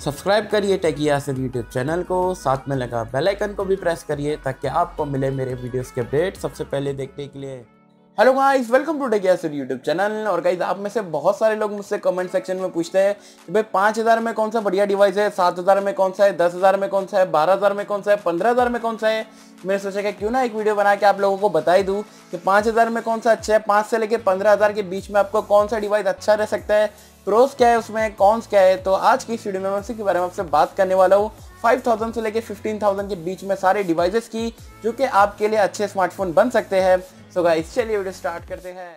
Subscribe करिए टेकिया YouTube channel को। साथ में लगा बेल आइकन को भी प्रेस करिए ताकि आपको मिले मेरे वीडियोस के अपडेट। सबसे पहले देखने के लिए hello guys welcome to tech Yasir YouTube channel और गाइस आप में से बहुत सारे लोग मुझसे कमेंट सेक्शन में पूछते हैं कि भाई, पाँच हज़ार में कौन सा बढ़िया डिवाइस है? सात हज़ार में कौन सा है? दस हज़ार में कौन सा है? बारह हज़ार में कौन सा है? पंद्रह हज़ार में कौन सा है? मैंने सोचा कि क्यों ना एक वीडियो बना के आप लोगों को बता ही दूँ कि पाँच हज़ार में कौन सा अच्छा है? पाँच से लेकर पंद्रह हज़ार के बीच में आपको कौन सा डिवाइस अच्छा रह सकता है? प्रोस क्या है उसमें? कौन क्या है? तो आज की इस वीडियो में मैं उसी के बारे में आपसे बात करने वाला हूँ। 5000 से लेके 15000 के बीच में सारे डिवाइसेस की, जो कि आपके लिए अच्छे स्मार्टफ़ोन बन सकते हैं। सो गाइस चलिए वीडियो स्टार्ट करते हैं।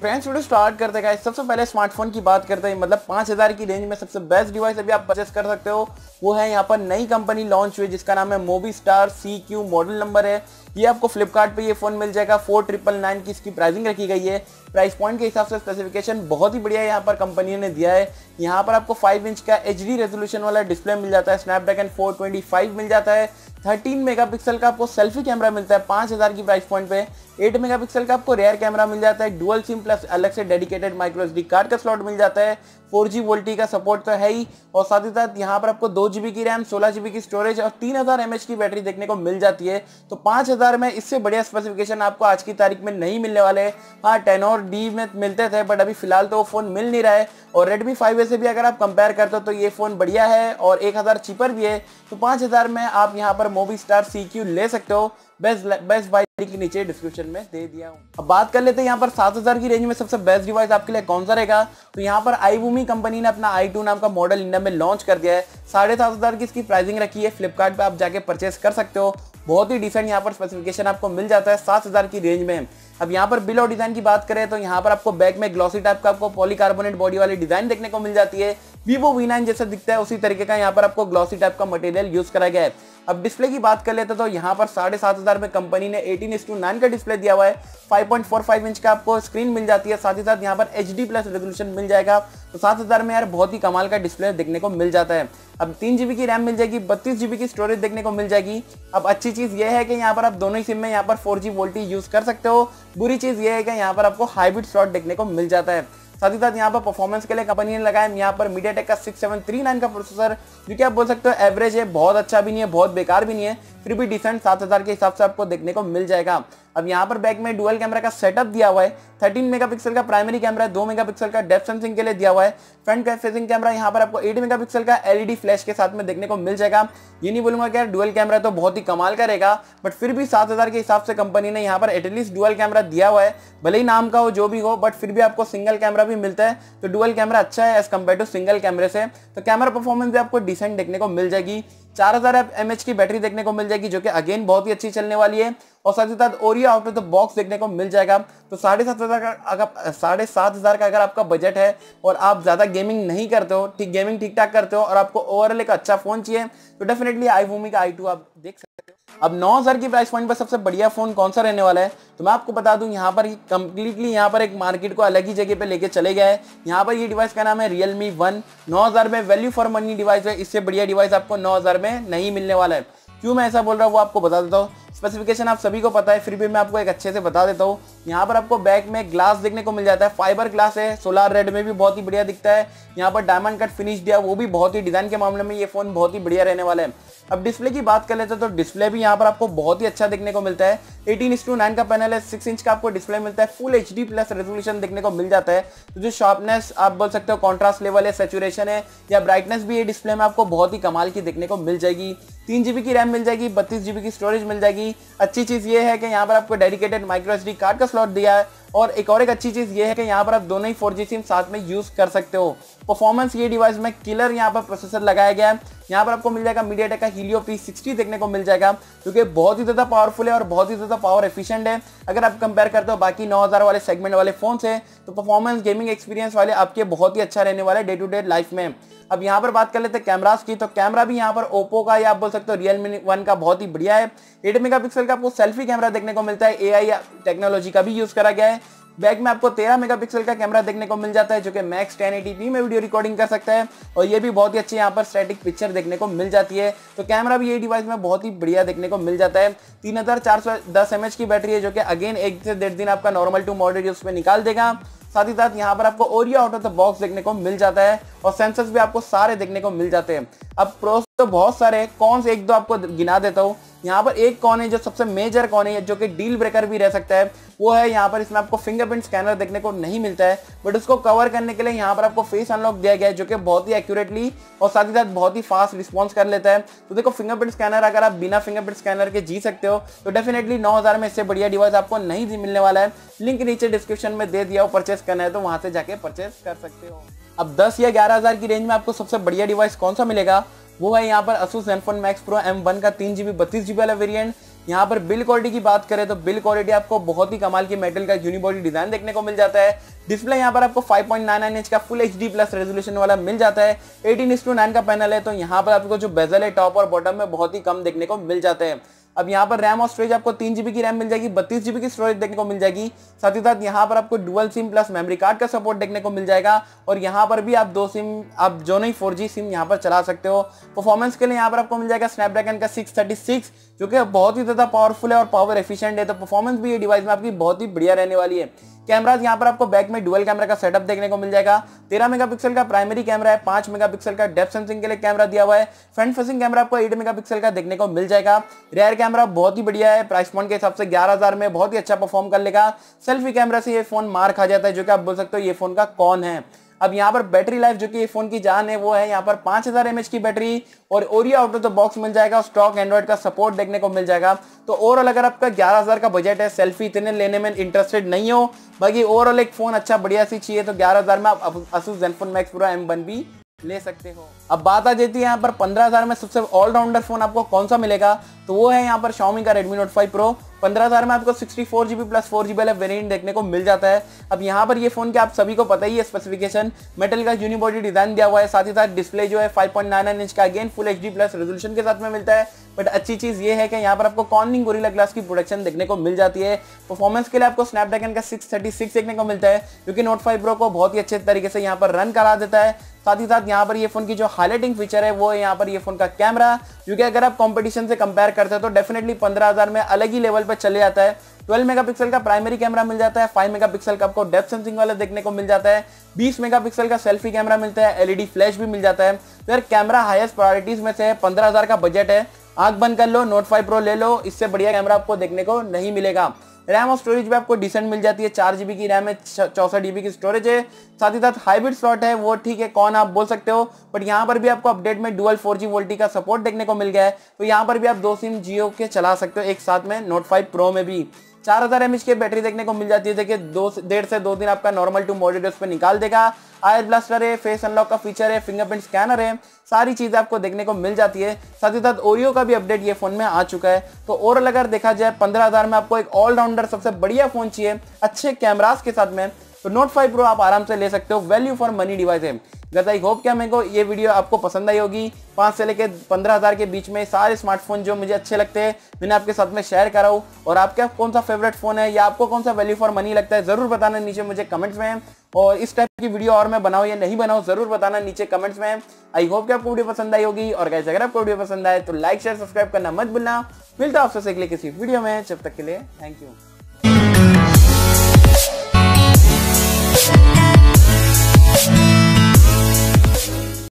फ्रेंड्स वीडियो स्टार्ट करते हैं सबसे पहले स्मार्टफ़ोन की बात करते हैं। मतलब पाँच हज़ार की रेंज में सबसे बेस्ट डिवाइस अभी आप परचेस कर सकते हो, वो है यहाँ पर नई कंपनी लॉन्च हुई, जिसका नाम है Mobistar C Q model number है। ये आपको फ्लिपकार्ट ये फ़ोन मिल जाएगा। फोर ट्रिपल नाइन की इसकी प्राइसिंग रखी गई है। प्राइस पॉइंट के हिसाब से स्पेसिफिकेशन बहुत ही बढ़िया यहाँ पर कंपनी ने दिया है। यहाँ पर आपको 5 इंच का एचडी रेजोल्यूशन वाला डिस्प्ले मिल जाता है। स्नैपड्रैगन 425 मिल जाता है। 13 मेगापिक्सल का आपको सेल्फी कैमरा मिलता है 5000 की प्राइस पॉइंट पे। 8 मेगापिक्सल का आपको रेयर कैमरा मिल जाता है। डुअल सिम प्लस अलग से डेडिकेटेड माइक्रो एसडी कार्ड का स्लॉट मिल जाता है। 4G वोल्टी का सपोर्ट तो है ही। और साथ ही साथ यहाँ पर आपको दो जीबी की रैम, सोलह जीबी की स्टोरेज और तीन हज़ार एमएच की बैटरी देखने को मिल जाती है। तो पाँच हज़ार में इससे बढ़िया स्पेसिफिकेशन आपको आज की तारीख में नहीं मिलने वाले हाँ। टेन और डी में मिलते थे बट अभी फ़िलहाल तो वो फ़ोन मिल नहीं रहा है। और रेडमी फाइव से भी अगर आप कंपेयर करते हो तो ये फ़ोन बढ़िया है और एक हज़ार चीपर भी है। तो पाँच हज़ार में आप यहाँ पर मोबी स्टार सी क्यू ले सकते हो। बेस्ट बेस्ट बाई के नीचे डिस्क्रिप्शन में दे दिया हूँ। अब बात कर लेते हैं यहाँ पर 7000 की रेंज में सबसे बेस्ट डिवाइस आपके लिए कौन सा रहेगा? तो यहाँ पर आईवूमी कंपनी ने अपना आई टू नाम का मॉडल इंडिया में लॉन्च कर दिया है। साढ़े सात हज़ार की इसकी प्राइसिंग रखी है। फ्लिपकार्ट आप जाके परचेस कर सकते हो। बहुत ही डिसेंट यहाँ पर स्पेसिफिकेशन आपको मिल जाता है सात हज़ार की रेंज में। अब यहाँ पर बिल डिज़ाइन की बात करें तो यहाँ पर आपको बैक में ग्लॉसी टाइप का आपको पॉलीकार्बोनेट बॉडी वाली डिज़ाइन देखने को मिल जाती है। वीवो वी जैसा दिखता है, उसी तरीके का यहाँ पर आपको ग्लॉसी टाइप का मटेरियल यूज़ करा गया है। अब डिस्प्ले की बात कर लेते तो यहाँ पर साढ़े सात हज़ार में कंपनी ने एटीन इस टू नाइन का डिस्प्ले दिया हुआ है। 5.45 इंच का आपको स्क्रीन मिल जाती है, साथ ही साथ यहाँ पर एच डी प्लस रेजोल्यूशन मिल जाएगा। तो सात हज़ार में यार बहुत ही कमाल का डिस्प्ले देखने को मिल जाता है। अब तीन जीबी की रैम मिल जाएगी, बत्तीस जीबी की स्टोरेज देखने को मिल जाएगी। अब अच्छी चीज़ ये है कि यहाँ पर आप दोनों ही सिम में यहाँ पर फोर जी वोल्टी यूज़ कर सकते हो। बुरी चीज़ ये है कि यहाँ पर आपको हाइब्रिड स्लॉट देखने को मिल जाता है। साथ ही साथ यहाँ पर परफॉर्मेंस के लिए कंपनी ने लगाया। यहाँ पर मीडिया का सिक्स का प्रोसेसर जो कि आप बोल सकते हो एवरेज है, बहुत अच्छा भी नहीं है, बहुत बेकार भी नहीं है, फिर भी डिसेंट सात हज़ार के हिसाब से आपको देखने को मिल जाएगा। अब यहाँ पर बैक में डुअल कैमरा का सेटअप दिया हुआ है। 13 मेगापिक्सल का प्राइमरी कैमरा है 2 मेगापिक्सल का डेप्थ सेंसिंग के लिए दिया हुआ है। फ्रंट फेसिंग कैमरा यहाँ पर आपको 8 मेगापिक्सल का एलईडी फ्लैश के साथ में देखने को मिल जाएगा। ये नहीं बोलूँगा कि यार डुअल कैमरा तो बहुत ही कमाल का रहेगा बट फिर भी सात हज़ार के हिसाब से कंपनी ने यहाँ पर एटलीस्ट डुअल कैमरा दिया हुआ है। भले ही नाम का हो, जो भी हो बट फिर भी आपको सिंगल कैमरा भी मिलता है। तो डुअल कैमरा अच्छा है एज कंपेयर टू सिंगल कैमरे से। तो कैमरा परफॉर्मेंस भी आपको डिसेंट देखने को मिल जाएगी। चार हज़ार एम की बैटरी देखने को मिल जाएगी, जो कि अगेन बहुत ही अच्छी चलने वाली है। और साथ ही साथ Oreo out of the box देखने को मिल जाएगा। तो साढ़े सात हज़ार का अगर, साढ़े सात हज़ार का अगर आपका बजट है और आप ज़्यादा गेमिंग नहीं करते हो, ठीक गेमिंग ठीक ठाक करते हो और आपको ओवरऑल एक अच्छा फ़ोन चाहिए तो डेफिनेटली आई वूमी का आई टू आप देख सकते हो। अब 9000 की प्राइस पॉइंट पर सबसे बढ़िया फ़ोन कौन सा रहने वाला है? तो मैं आपको बता दूँ, यहाँ पर कंप्लीटली यहाँ पर एक मार्केट को अलग ही जगह पे लेके चले गया है। यहाँ पर ये डिवाइस का नाम है रियलमी वन 9000 में वैल्यू फॉर मनी डिवाइस है, इससे बढ़िया डिवाइस आपको 9000 में नहीं मिलने वाला है। क्यों मैं ऐसा बोल रहा हूँ, वो आपको बता देता हूँ। स्पेसिफिकेशन आप सभी को पता है, फिर भी मैं आपको एक अच्छे से बता देता हूँ। यहाँ पर आपको बैक में ग्लास देखने को मिल जाता है। फाइबर ग्लास है सोलार रेड में भी बहुत ही बढ़िया दिखता है। यहाँ पर डायमंड कट फिनिश दिया, वो भी बहुत ही डिज़ाइन के मामले में ये फ़ोन बहुत ही बढ़िया रहने वाला है। अब डिस्प्ले की बात कर लेते हैं तो डिस्प्ले भी यहाँ पर आपको बहुत ही अच्छा देखने को मिलता है। एटीन इस टू नाइन का पैनल है सिक्स इंच का आपको डिस्प्ले मिलता है। फुल एचडी प्लस रेजोल्यूशन देखने को मिल जाता है। तो जो शार्पनेस आप बोल सकते हो कॉन्ट्रास्ट लेवल है सेचुरेशन है, या ब्राइटनेस भी ये डिस्प्ले में आपको बहुत ही कमाल की देखने को मिल जाएगी। तीन जीबी की रैम मिल जाएगी, बत्तीस जीबी की स्टोरेज मिल जाएगी अच्छी चीज़ ये है कि यहाँ पर आपको डेडिकेटेड माइक्रो एच कार्ड का स्लॉट दिया है और एक और एक अच्छी चीज़ ये है कि यहाँ पर आप दोनों ही फोर सिम साथ में यूज़ कर सकते हो। परफॉर्मेंस ये डिवाइस में किलर यहाँ पर प्रोसेसर लगाया गया है। यहाँ पर आपको मिल जाएगा मीडिया का हीलियो पी देखने को मिल जाएगा क्योंकि बहुत ही ज़्यादा पावरफुल है और बहुत ही ज़्यादा पावर एफिशिएंट है। अगर आप कंपेयर करते हो बाकी 9000 वाले सेगमेंट वाले फ़ोन से तो परफॉर्मेंस गेमिंग एक्सपीरियंस वाले आपके बहुत ही अच्छा रहने वाला है डे टू डे लाइफ में। अब यहाँ पर बात कर लेते हैं कैमरास की तो कैमरा भी यहाँ पर ओप्पो का या आप बोल सकते हो रियलमी वन का बहुत ही बढ़िया है। एट मेगा का आपको सेल्फी कैमरा देखने को मिलता है। AI टेक्नोलॉजी का भी यूज़ करा गया है। बैक में आपको 13 मेगापिक्सल का कैमरा देखने को मिल जाता है, जो कि मैक्स 1080p में वीडियो रिकॉर्डिंग कर सकता है, और ये भी बहुत ही अच्छी यहाँ पर स्टैटिक पिक्चर देखने को मिल जाती है। तो कैमरा भी ये डिवाइस में बहुत ही बढ़िया देखने को मिल जाता है। तीन हज़ार की बैटरी है, जो कि अगेन एक से डेढ़ दिन आपका नॉर्मल टू मॉडल उसमें निकाल देगा। साथ ही साथ यहाँ पर आपको Oreo out of the box देखने को मिल जाता है, और सेंसर्स भी आपको सारे देखने को मिल जाते हैं। अब प्रोस तो बहुत सारे हैं। कौन से एक दो आपको गिना देता हूँ। यहाँ पर एक कौन है जो सबसे मेजर कौन है जो कि डील ब्रेकर भी रह सकता है, वो है यहाँ पर इसमें आपको फिंगरप्रिंट स्कैनर देखने को नहीं मिलता है बट उसको कवर करने के लिए यहाँ पर आपको फेस अनलॉक दिया गया है, जो कि बहुत ही एक्यूरेटली और साथ ही साथ बहुत ही फास्ट रिस्पॉन्स कर लेता है। तो देखो फिंगरप्रिंट स्कैनर अगर आप बिना फिंगरप्रिंट स्कैनर के जी सकते हो तो डेफिनेटली नौ हज़ार में इससे बढ़िया डिवाइस आपको नहीं मिलने वाला है। लिंक नीचे डिस्क्रिप्शन में दे दिया हो परचेस करना है तो वहाँ से जाके परचेस कर सकते हो। अब 10 या 11000 की रेंज में आपको सबसे बढ़िया डिवाइस कौन सा मिलेगा? वो है यहाँ पर Asus Zenfone Max Pro M1 का तीन जीबी बत्तीस जीबी वाला वेरियंट यहाँ पर बिल क्वालिटी की बात करें तो बिल क्वालिटी आपको बहुत ही कमाल की मेटल का यूनिबॉडी डिज़ाइन देखने को मिल जाता है। डिस्प्ले यहाँ पर आपको 5.99 इंच का फुल एचडी प्लस रेजोल्यूशन वाला मिल जाता है। 18 इस टू का पैनल है तो यहाँ पर आपको जो बेजल है टॉप और बॉटम में बहुत ही कम देखने को मिल जाते हैं। अब यहाँ पर रैम और स्टोरेज आपको तीन जीबी की रैम मिल जाएगी, बत्तीस जीबी की स्टोरेज देखने को मिल जाएगी। साथ ही साथ यहाँ पर आपको dual SIM plus memory card का सपोर्ट देखने को मिल जाएगा। और यहाँ पर भी आप दो सिम आप जो नहीं फोर सिम यहाँ पर चला सकते हो। परफॉर्मेंस के लिए यहाँ पर आपको मिल जाएगा स्नैपड्रैगन का सिक्स जो कि बहुत ही ज़्यादा पावरफुल है और पावर एफिशिएंट है। तो परफॉर्मेंस भी ये डिवाइस में आपकी बहुत ही बढ़िया रहने वाली है। कैमराज यहाँ पर आपको बैक में डुअल कैमरा का सेटअप देखने को मिल जाएगा। तेरह मेगापिक्सल का प्राइमरी कैमरा है, पाँच मेगापिक्सल का डेप सेंसिंग के लिए कैमरा दिया हुआ है। फ्रंट फेसिंग कैमरा आपको एट मेगापिक्सल का देखने को मिल जाएगा। रेयर कैमरा बहुत ही बढ़िया है प्राइस पॉइंट के हिसाब से ग्यारह में बहुत ही अच्छा परफॉर्म कर लेगा। सेल्फी कैमरा से ये फ़ोन मार खा जाता है, जो कि आप बोल सकते हो ये फ़ोन का कौन है? अब यहाँ पर बैटरी लाइफ जो कि फ़ोन की जान है, वो है यहाँ पर पाँच हज़ार एमएच की बैटरी और Oreo out of the box मिल जाएगा स्टॉक एंड्रॉइड का सपोर्ट देखने को मिल जाएगा। तो ओवरऑल अगर आपका ग्यारह हज़ार का बजट है सेल्फी इतने लेने में इंटरेस्टेड नहीं हो, बाकी ओवरऑल एक फ़ोन अच्छा बढ़िया सी चाहिए तो ग्यारह हज़ार में आप Asus ZenFone Max Pro M one भी ले सकते हो। अब बात आ जाती है यहाँ पर पंद्रह हज़ार में सबसे ऑलराउंडर फ़ोन आपको कौन सा मिलेगा? तो वो है यहाँ पर Xiaomi का Redmi Note 5 Pro पंद्रह हज़ार में आपको sixty four GB plus four GB वाला वेरियंट देखने को मिल जाता है। अब यहाँ पर ये फ़ोन के आप सभी को पता ही है स्पेसिफिकेशन मेटल का यूनिबॉडी डिज़ाइन दिया हुआ है, साथ ही साथ डिस्प्ले जो है 5.99 इंच का again full HD plus resolution के साथ में मिलता है। बट अच्छी चीज़ ये है कि यहाँ पर आपको कॉर्निंग गोरिल्ला ग्लास की प्रोडक्शन देखने को मिल जाती है। परफॉर्मेंस के लिए आपको स्नैपड्रैगन का 636 देखने को मिलता है क्योंकि नोट 5 प्रो को बहुत ही अच्छे तरीके से यहाँ पर रन करा देता है। साथ ही साथ यहाँ पर ये फ़ोन की जो हाईलाइटिंग फीचर है, वो है यहाँ पर ये फ़ोन का कैमरा क्योंकि अगर आप कंपटीशन से कंपेयर करते हैं तो डेफिनेटली पंद्रह हज़ार में अलग ही लेवल पर चले जाता है। 12 मेगापिक्सल का प्राइमरी कैमरा मिल जाता है 5 मेगापिक्सल का आपको डेप्थ सेंसिंग वाला देखने को मिल जाता है 20 मेगापिक्सल का सेल्फी कैमरा मिलता है एलईडी फ्लैश भी मिल जाता है। तो यार कैमरा हाईएस्ट प्रायोरिटीज में से पंद्रह हज़ार का बजट है। आँख बंद कर लो नोट फाइव प्रो ले लो, इससे बढ़िया कैमरा आपको देखने को नहीं मिलेगा। रैम और स्टोरेज भी आपको डिसेंट मिल जाती है, चार जीबी की रैम है चौसठ जीबी की स्टोरेज है। साथ ही साथ हाइब्रिड स्लॉट है, वो ठीक है, कौन आप बोल सकते हो बट यहाँ पर भी आपको अपडेट में डुअल फोर जी वोल्टी का सपोर्ट देखने को मिल गया है। तो यहाँ पर भी आप दो सिम जियो के चला सकते हो, एक साथ में नोट फाइव प्रो में भी। चार हज़ार एमएच की बैटरी देखने को मिल जाती है। देखिए, दो डेढ़ से दो दिन आपका नॉर्मल टू मॉडल उस पर निकाल देगा। आई ब्लास्टर है, फेस अनलॉक का फीचर है फिंगरप्रिंट स्कैनर है, सारी चीज़ें आपको देखने को मिल जाती है। साथ ही साथ ओरियो का भी अपडेट ये फ़ोन में आ चुका है। तो ओवरऑल अगर देखा जाए, पंद्रह हज़ार में आपको एक ऑलराउंडर सबसे बढ़िया फ़ोन चाहिए, अच्छे कैमराज के साथ में तो नोट फाइव प्रो आप आराम से ले सकते हो। वैल्यू फॉर मनी डिवाइस है। गत आई होप क्या मेरे को ये वीडियो आपको पसंद आई होगी। पाँच से लेकर पंद्रह हज़ार के बीच में सारे स्मार्टफ़ोन जो मुझे अच्छे लगते हैं, मैंने आपके साथ में शेयर करा हूँ। और आपका कौन सा फेवरेट फ़ोन है या आपको कौन सा वैल्यू फॉर मनी लगता है, ज़रूर बताना नीचे मुझे कमेंट्स में। और इस टाइप की वीडियो और मैं बनाऊँ या नहीं बनाऊँ, ज़रूर बताना नीचे कमेंट्स में। आई होप कि आपको वीडियो पसंद आई होगी। और कैसे अगर आपको वीडियो पसंद आए तो लाइक शेयर सब्सक्राइब करना मत भूलना। मिलता है आपसे किसी वीडियो में। जब तक के लिए थैंक यू